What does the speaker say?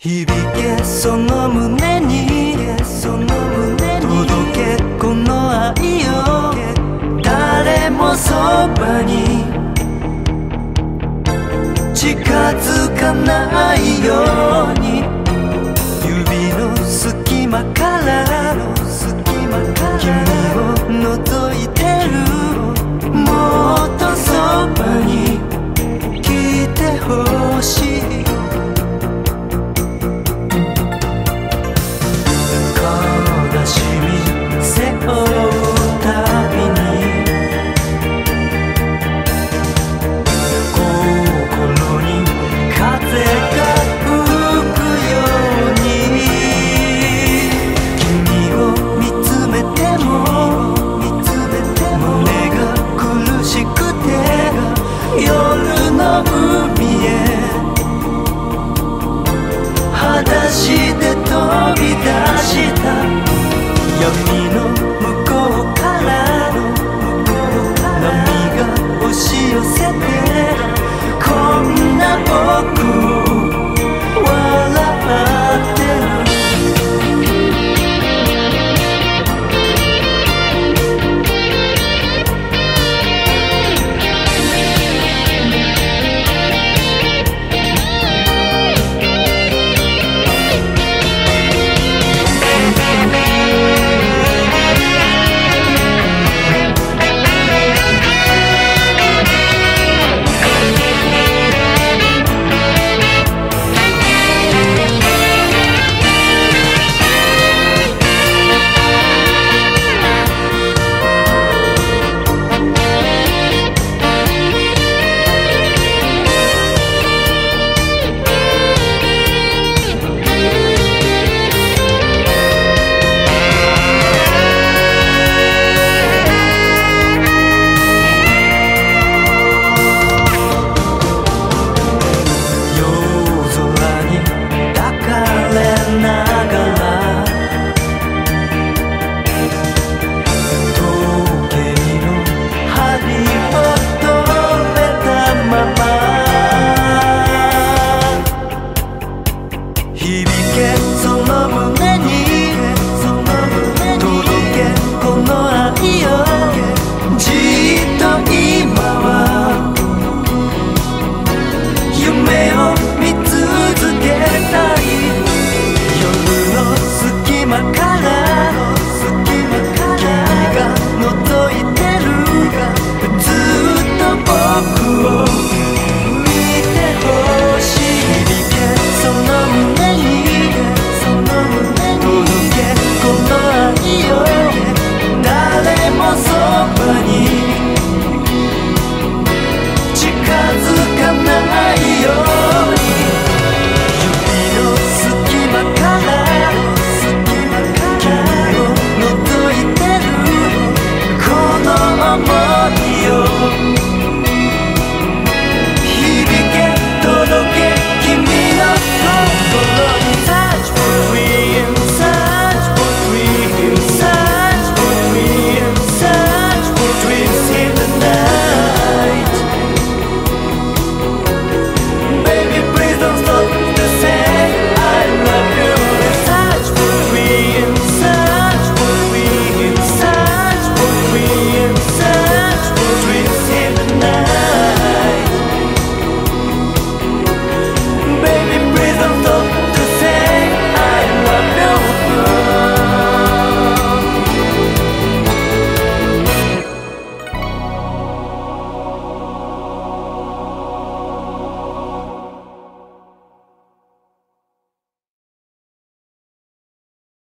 響けその胸にその胸に届けこの愛を誰もそばに近づかないよ果たして飛び出した。闇の